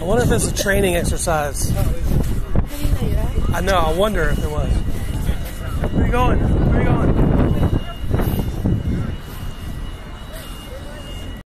I wonder if it's a training exercise. I know. I wonder if it was. Where are you going? Where are you going?